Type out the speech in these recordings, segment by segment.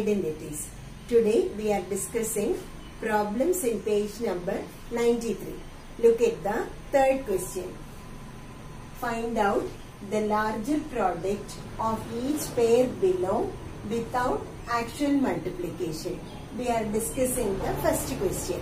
identities. Today we are discussing problems in page number 93. Look at the third question. Find out the larger product of each pair below without actual multiplication. We are discussing the first question.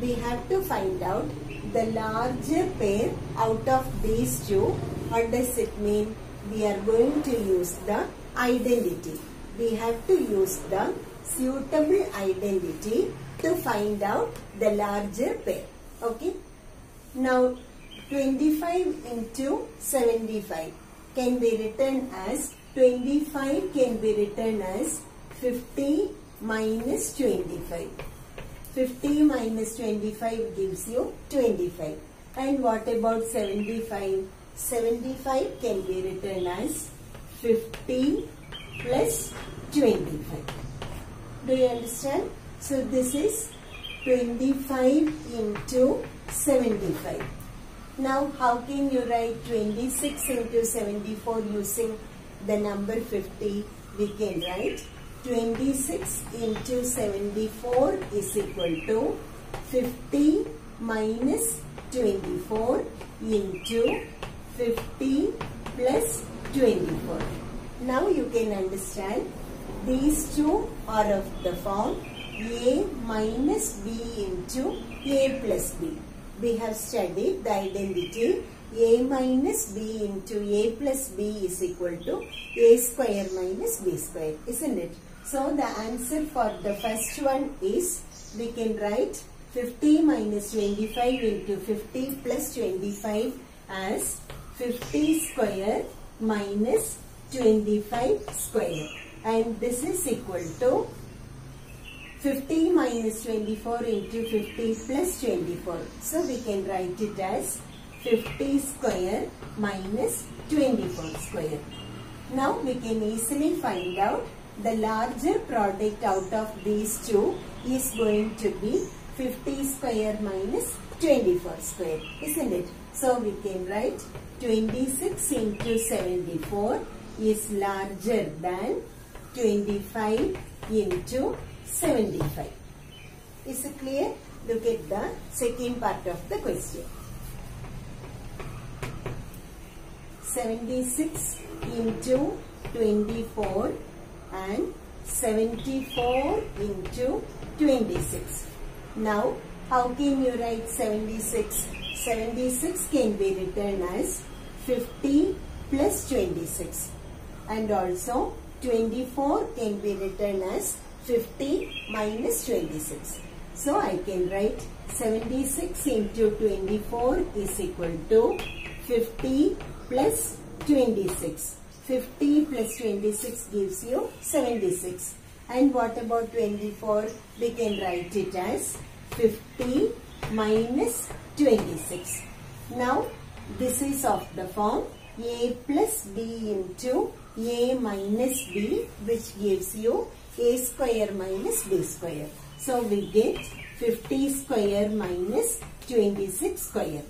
We have to find out the larger pair out of these two. What does it mean? We are going to use the identity. We have to use the suitable identity to find out the larger pair. Okay. Now 25 into 75 can be written as 25 can be written as 50 minus 25. 50 minus 25 gives you 25. And what about 75? 75 can be written as 50 plus 25. Do you understand? So this is 25 into 75. Now how can you write 26 into 74 using the number 50? We can write 26 into 74 is equal to 50 minus 24 into 50 plus 24. Now you can understand these two are of the form A minus B into A plus B. We have studied the identity A minus B into A plus B is equal to A square minus B square, isn't it? So the answer for the first one is we can write 50 minus 25 into 50 plus 25 as 50 square minus 25 square and this is equal to 50 minus 24 into 50 plus 24. So we can write it as 50 square minus 24 square. Now we can easily find out the larger product out of these two is going to be 50 square minus 24 square, isn't it? So we can write 26 into 74 is larger than 25 into 75. Is it clear? Look at the second part of the question. 76 into 24 and 74 into 26. Now, how can you write 76? 76 can be written as 50 plus 26 and also 24 can be written as 50 minus 26. So I can write 76 into 24 is equal to 50 plus 26. 50 plus 26 gives you 76. And what about 24? We can write it as 50 minus 26. Now this is of the form a plus b into a minus b which gives you a square minus b square. So we get 50 square minus 26 square.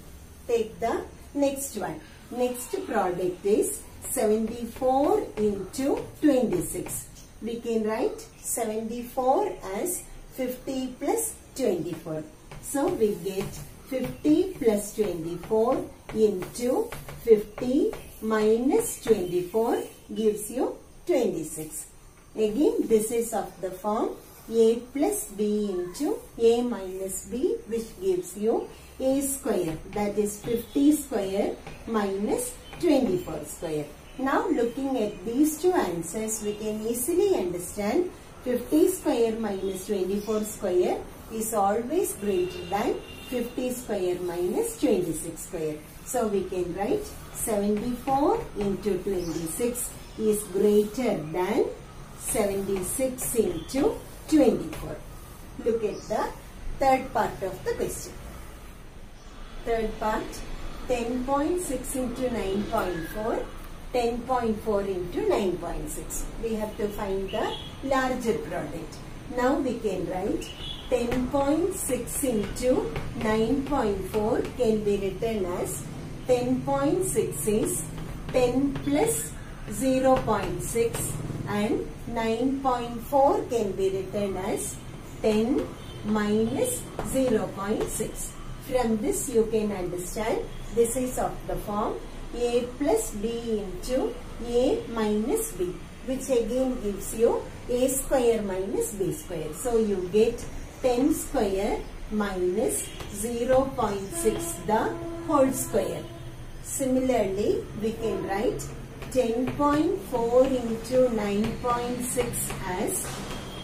Take the next one. Next product is 74 into 26. We can write 74 as 50 plus 24. So we get 50 plus 24 into 50 minus 24 gives you 26. Again this is of the form a plus b into a minus b which gives you a square that is 50 square minus 24 square. Now looking at these two answers we can easily understand 50 square minus 24 square is always greater than 50 square minus 26 square. So we can write 74 into 26 is greater than 76 into 24. Look at the third part of the question. Third part 10.6 into 9.4 10.4 into 9.6. We have to find the larger product. Now we can write 10.6 into 9.4 can be written as 10.6 is 10 plus 0.6 and 9.4 can be written as 10 minus 0.6. From this you can understand this is of the form a plus b into a minus b which again gives you a square minus b square. So you get 10 square minus 0.6 the whole square. Similarly, we can write 10.4 into 9.6 as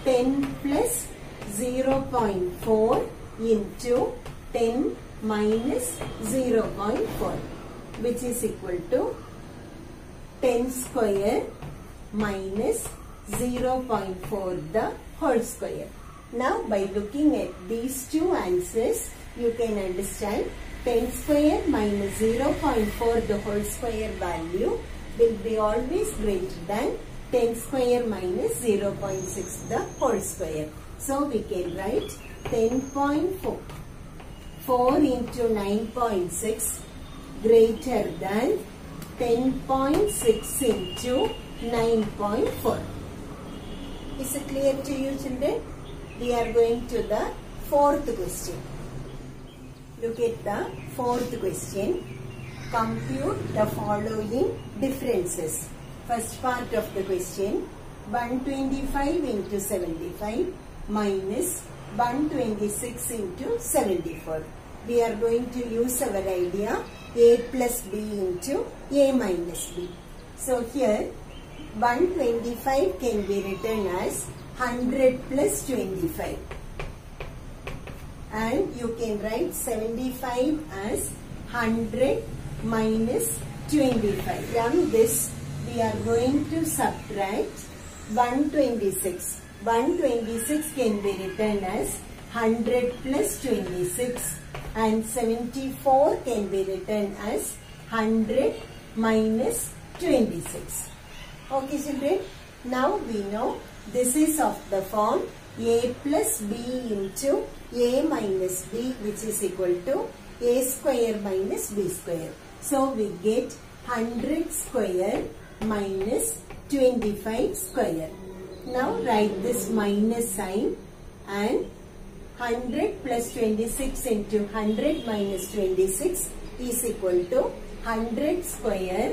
10 plus 0.4 into 10 minus 0.4 which is equal to 10 square minus 0.4 the whole square. Now by looking at these two answers you can understand 10 square minus 0.4 the whole square value will be always greater than 10 square minus 0.6 the whole square. So we can write 10.4 4 into 9.6 greater than 10.6 into 9.4. Is it clear to you children? We are going to the fourth question. Look at the fourth question. Compute the following differences. First part of the question 125 into 75 minus 126 into 74. We are going to use our idea a plus b into a minus b. So here 125 can be written as 100 plus 25 and you can write 75 as 100 minus 25. From this we are going to subtract 126. 126 can be written as 100 plus 26 and 74 can be written as 100 minus 26. Okay children, now we know this is of the form a plus b into a minus b which is equal to a square minus b square. So we get 100 square minus 25 square. Now write this minus sign and 100 plus 26 into 100 minus 26 is equal to 100 square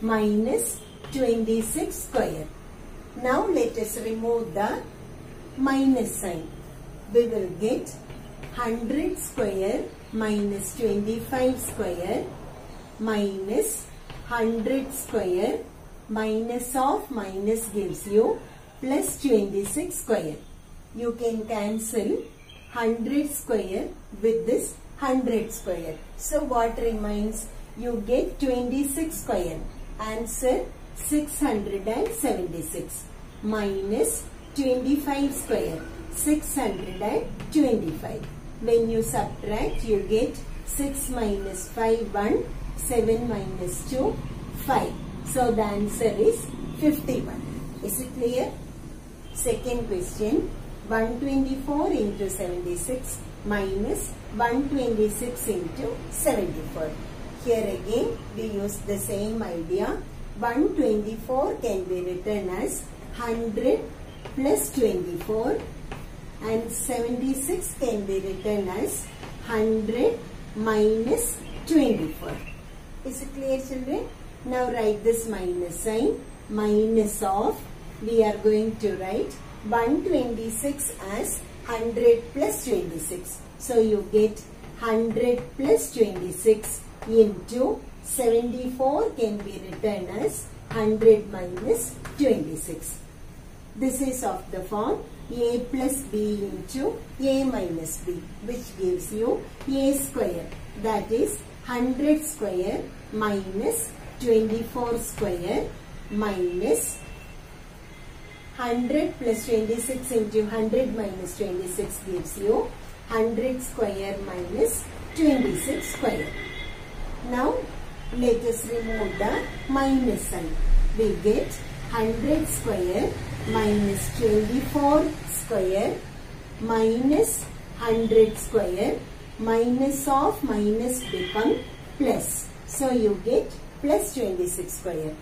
minus 26 square. Now let us remove the minus sign. We will get 100 square minus 25 square minus 100 square minus of minus gives you plus 26 square. You can cancel 100 square with this 100 square. So what remains? You get 26 square. Answer 676 minus 25 square 625. When you subtract you get 6 minus 5 1 7 minus 2 5. So the answer is 51. Is it clear? Second question 124 into 76 minus 126 into 74. Here again we use the same idea. 124 can be written as 100 plus 24 and 76 can be written as 100 minus 24. Is it clear children? Now write this minus sign. Minus of, we are going to write 126 as 100 plus 26. So you get 100 plus 26 into 74 can be written as 100 minus 26. This is of the form a plus b into a minus b which gives you a square that is 100 square minus 24 square minus 100 plus 26 into 100 minus 26 gives you 100 square minus 26 square. Let us remove the minus sign. We get 100 square minus 24 square minus 100 square minus of minus become plus. So you get plus 26 square.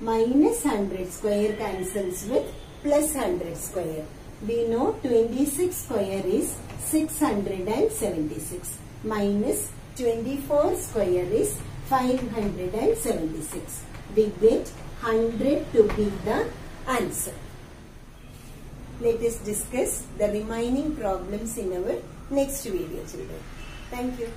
minus 100 square cancels with plus 100 square. We know 26 square is 676 minus 24 square is 576. We get 100 to be the answer. Let us discuss the remaining problems in our next video children. Thank you.